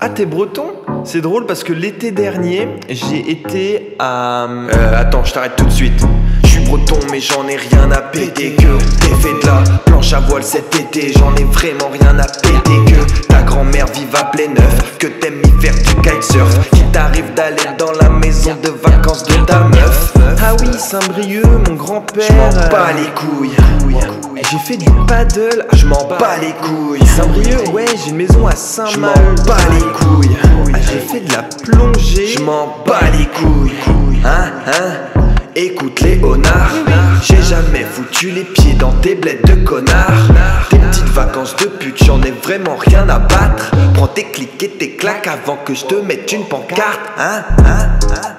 Ah, t'es breton? C'est drôle parce que l'été dernier, j'ai été à. Euh, attends, je t'arrête tout de suite. Je suis breton, mais j'en ai rien à péter. Que t'es fait de la planche à voile cet été, j'en ai vraiment rien à péter. Que ta grand-mère vive à plein neuf, que t'aimes y faire du kitesurf. Qu'il t'arrive d'aller dans la maison de vacances de ta meuf. Ah oui, Saint-Brieuc, mon grand-père. Je m'en bats les couilles. J'ai fait du paddle, ah, je m'en bats les couilles. Saint-Brieuc, ouais, j'ai une maison à Saint-Mal. Je m'en bats les couilles. Ah, j'ai fait de la plongée, je m'en bats les couilles. Hein, hein, écoute Léonard. J'ai jamais foutu les pieds dans tes bleds de connard. Tes petites vacances de pute, j'en ai vraiment rien à battre. Prends tes clics et tes claques avant que je te mette une pancarte. Hein, hein, hein?